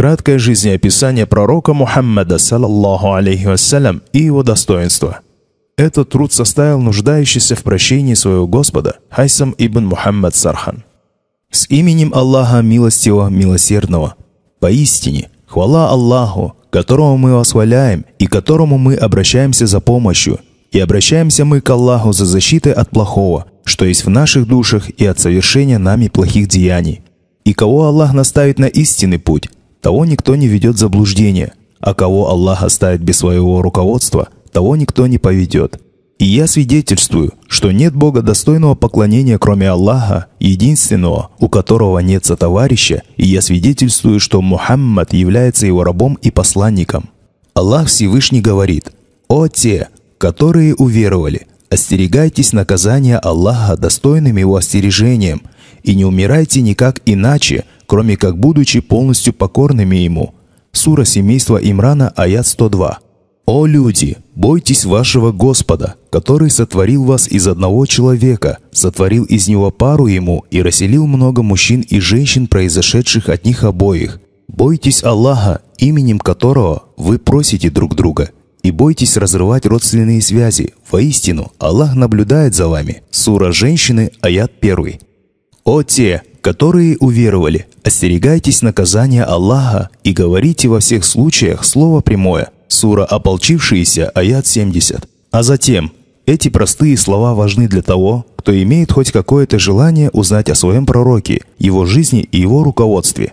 Краткое жизнеописание пророка Мухаммада, саллаллаху алейхи вассалям, и его достоинства. Этот труд составил нуждающийся в прощении своего Господа Хайсам ибн Мухаммад Сархан. С именем Аллаха Милостивого, Милосердного. Поистине, хвала Аллаху, которого мы восхваляем и которому мы обращаемся за помощью, и обращаемся мы к Аллаху за защитой от плохого, что есть в наших душах и от совершения нами плохих деяний. И кого Аллах наставит на истинный путь, того никто не ведет заблуждение, а кого Аллах оставит без своего руководства, того никто не поведет. И я свидетельствую, что нет Бога достойного поклонения, кроме Аллаха, единственного, у которого нет сотоварища, и я свидетельствую, что Мухаммад является его рабом и посланником. Аллах Всевышний говорит, «О те, которые уверовали, остерегайтесь наказания Аллаха достойным его остережением, и не умирайте никак иначе, кроме как будучи полностью покорными Ему». Сура семейства Имрана, аят 102. «О люди, бойтесь вашего Господа, который сотворил вас из одного человека, сотворил из него пару ему и расселил много мужчин и женщин, произошедших от них обоих. Бойтесь Аллаха, именем которого вы просите друг друга, и бойтесь разрывать родственные связи. Воистину, Аллах наблюдает за вами. Сура Женщины, аят 1. О те, которые уверовали, остерегайтесь наказания Аллаха и говорите во всех случаях слово прямое – Сура «Ополчившиеся», аят 70. А затем, эти простые слова важны для того, кто имеет хоть какое-то желание узнать о своем пророке, его жизни и его руководстве.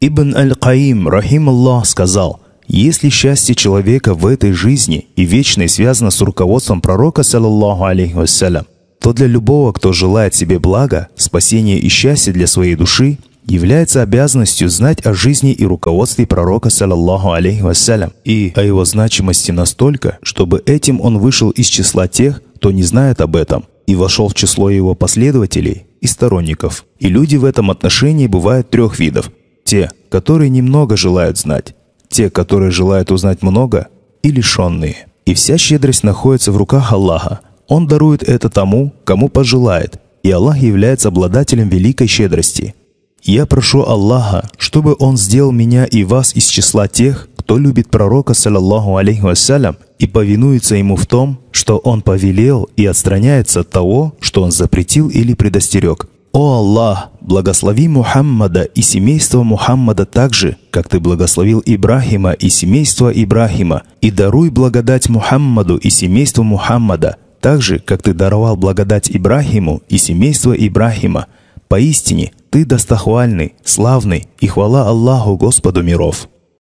Ибн Аль-Каим, рахим Аллах, сказал, если счастье человека в этой жизни и вечное связано с руководством пророка, саллаллаху алейхи вассалям, то для любого, кто желает себе блага, спасения и счастья для своей души, является обязанностью знать о жизни и руководстве пророка, саллаллаху алейхи вассалям, и о его значимости настолько, чтобы этим он вышел из числа тех, кто не знает об этом, и вошел в число его последователей и сторонников. И люди в этом отношении бывают трех видов. Те, которые немного желают знать, те, которые желают узнать много, и лишенные. И вся щедрость находится в руках Аллаха. Он дарует это тому, кому пожелает, и Аллах является обладателем великой щедрости – я прошу Аллаха, чтобы Он сделал меня и вас из числа тех, кто любит пророка, саллаллаху алейхи вассалям, и повинуется ему в том, что он повелел и отстраняется от того, что он запретил или предостерег. О Аллах, благослови Мухаммада и семейство Мухаммада так же, как Ты благословил Ибрахима и семейство Ибрахима, и даруй благодать Мухаммаду и семейству Мухаммада, так же, как Ты даровал благодать Ибрахиму и семейство Ибрахима. Поистине, ты достохвальный, славный, и хвала Аллаху Господу миров.